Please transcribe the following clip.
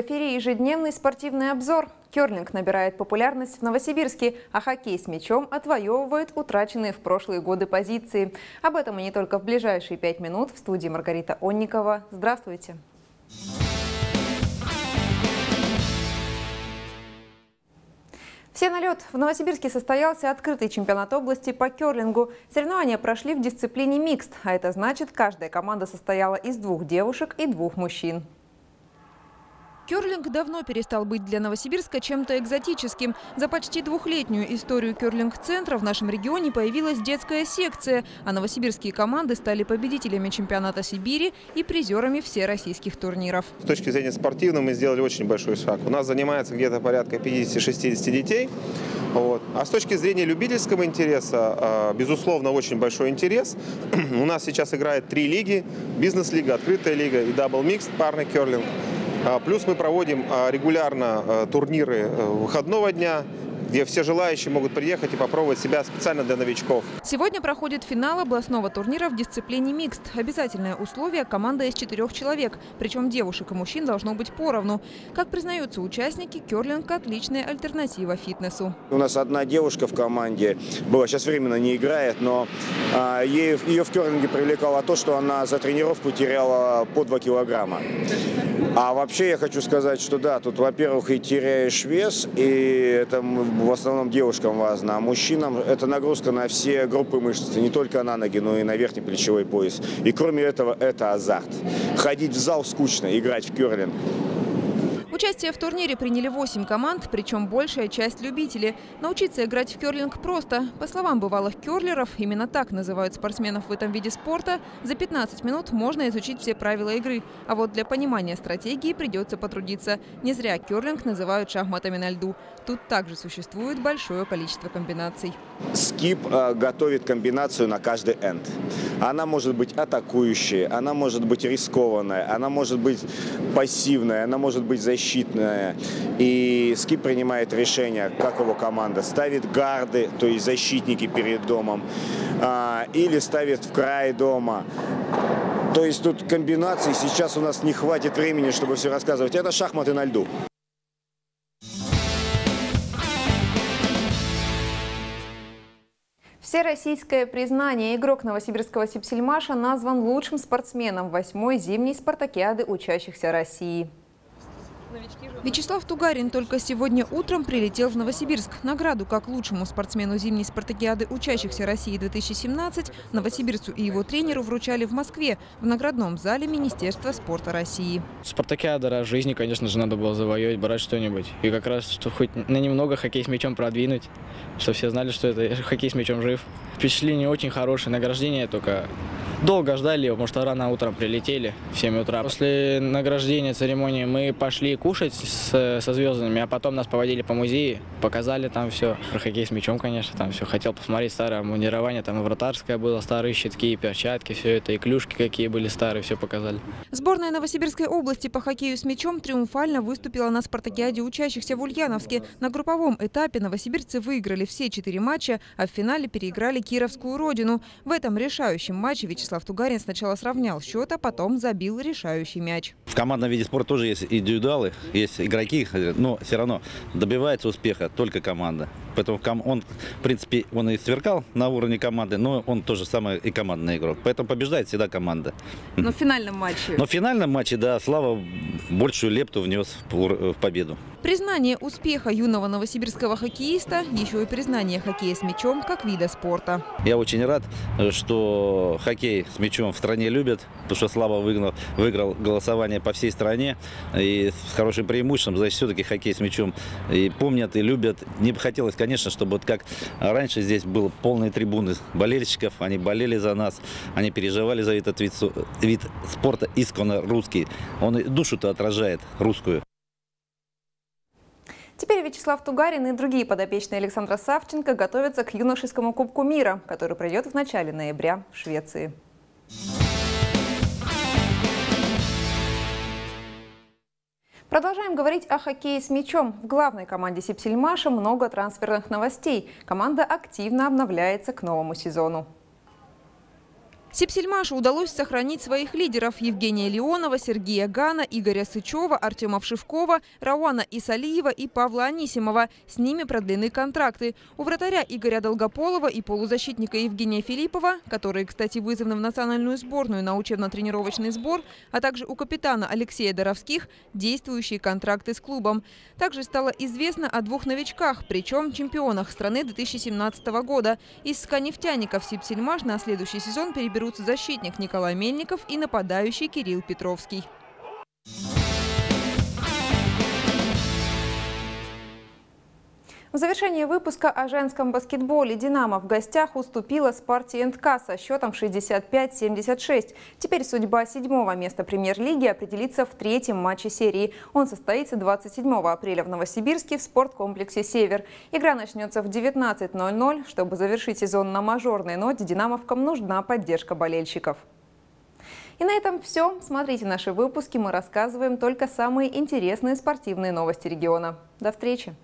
В эфире ежедневный спортивный обзор. Керлинг набирает популярность в Новосибирске, а хоккей с мячом отвоевывает утраченные в прошлые годы позиции. Об этом и не только в ближайшие пять минут в студии Маргарита Онникова. Здравствуйте! Все на лед. В Новосибирске состоялся открытый чемпионат области по керлингу. Соревнования прошли в дисциплине микст, а это значит, каждая команда состояла из двух девушек и двух мужчин. Керлинг давно перестал быть для Новосибирска чем-то экзотическим. За почти двухлетнюю историю керлинг-центра в нашем регионе появилась детская секция, а новосибирские команды стали победителями чемпионата Сибири и призерами всероссийских турниров. С точки зрения спортивной мы сделали очень большой шаг. У нас занимается где-то порядка 50-60 детей. Вот. А с точки зрения любительского интереса, а, безусловно, очень большой интерес. У нас сейчас играет три лиги. Бизнес-лига, открытая лига и double mix, парный керлинг. А, плюс мы проводим а, регулярно а, турниры э, выходного дня, где все желающие могут приехать и попробовать себя специально для новичков. Сегодня проходит финал областного турнира в дисциплине микст. Обязательное условие – команда из четырех человек. Причем девушек и мужчин должно быть поровну. Как признаются участники, керлинг – отличная альтернатива фитнесу. У нас одна девушка в команде была, сейчас временно не играет, но а, ей, ее в керлинге привлекало то, что она за тренировку теряла по 2 килограмма. А вообще я хочу сказать, что да, тут, во-первых, и теряешь вес, и это в основном девушкам важно, а мужчинам это нагрузка на все группы мышц, не только на ноги, но и на верхний плечевой пояс. И кроме этого, это азарт. Ходить в зал скучно, играть в керлинг. Участие в турнире приняли 8 команд, причем большая часть любителей. Научиться играть в керлинг просто. По словам бывалых керлеров, именно так называют спортсменов в этом виде спорта, за 15 минут можно изучить все правила игры. А вот для понимания стратегии придется потрудиться. Не зря керлинг называют шахматами на льду. Тут также существует большое количество комбинаций. Скип э, готовит комбинацию на каждый энд. Она может быть атакующая, она может быть рискованная, она может быть пассивная, она может быть защитная. И Скип принимает решение, как его команда ставит гарды, то есть защитники перед домом, э, или ставит в край дома. То есть тут комбинаций сейчас у нас не хватит времени, чтобы все рассказывать. Это шахматы на льду. Всероссийское признание. Игрок новосибирского Сипсельмаша назван лучшим спортсменом восьмой зимней спартакиады учащихся России. Вячеслав Тугарин только сегодня утром прилетел в Новосибирск. Награду как лучшему спортсмену зимней спартакиады учащихся России 2017 новосибирцу и его тренеру вручали в Москве в наградном зале Министерства спорта России. Спартакиада раз в жизни, конечно же, надо было завоевать, брать что-нибудь. И как раз, что хоть на немного хоккей с мячом продвинуть, чтобы все знали, что это хоккей с мячом жив. Впечатление очень хорошее, награждение только долго ждали его, потому что рано утром прилетели в 7 утра. После награждения церемонии мы пошли кушать с, со звездами, а потом нас поводили по музею, показали там все. Про хоккей с мячом, конечно, там все. Хотел посмотреть старое мундирование, там и вратарское было, старые щитки, и перчатки, все это, и клюшки какие были старые, все показали. Сборная Новосибирской области по хоккею с мячом триумфально выступила на спартакиаде учащихся в Ульяновске. На групповом этапе новосибирцы выиграли все четыре матча, а в финале переиграли Кировскую родину. В этом решающем матче Вячеслав Тугарин сначала сравнял счет, а потом забил решающий мяч. В командном виде спорта тоже есть индивидуалы, есть игроки, но все равно добивается успеха только команда. Поэтому он, в принципе, он и сверкал на уровне команды, но он тоже самый и командный игрок. Поэтому побеждает всегда команда. Но в финальном матче? Но в финальном матче, да, Слава большую лепту внес в победу. Признание успеха юного новосибирского хоккеиста – еще и признание хоккея с мячом как вида спорта. Я очень рад, что хоккей с мячом в стране любят, потому что Слава выиграл, выиграл голосование по всей стране и с хорошим преимуществом, значит, все-таки хоккей с мячом и помнят, и любят. Мне бы хотелось, конечно, чтобы вот как раньше здесь был полные трибуны болельщиков, они болели за нас, они переживали за этот вид, вид спорта исконно русский. Он душу-то отражает русскую. Теперь Вячеслав Тугарин и другие подопечные Александра Савченко готовятся к юношескому Кубку мира, который пройдет в начале ноября в Швеции. Продолжаем говорить о хоккее с мячом. В главной команде Сипсельмаша много трансферных новостей. Команда активно обновляется к новому сезону. Сипсельмашу удалось сохранить своих лидеров Евгения Леонова, Сергея Гана, Игоря Сычева, Артема Вшивкова, Рауана Исалиева и Павла Анисимова. С ними продлены контракты. У вратаря Игоря Долгополова и полузащитника Евгения Филиппова, которые, кстати, вызваны в национальную сборную на учебно-тренировочный сбор, а также у капитана Алексея Доровских, действующие контракты с клубом. Также стало известно о двух новичках, причем чемпионах страны 2017 года. Из сканефтяников Сипсельмаш на следующий сезон переберут разберутся защитник Николай Мельников и нападающий Кирилл Петровский. В завершении выпуска о женском баскетболе «Динамо» в гостях уступила Спарти НК со счетом 65-76. Теперь судьба седьмого места премьер-лиги определится в третьем матче серии. Он состоится 27 апреля в Новосибирске в спорткомплексе «Север». Игра начнется в 19.00. Чтобы завершить сезон на мажорной ноте, «Динамовкам» нужна поддержка болельщиков. И на этом все. Смотрите наши выпуски. Мы рассказываем только самые интересные спортивные новости региона. До встречи!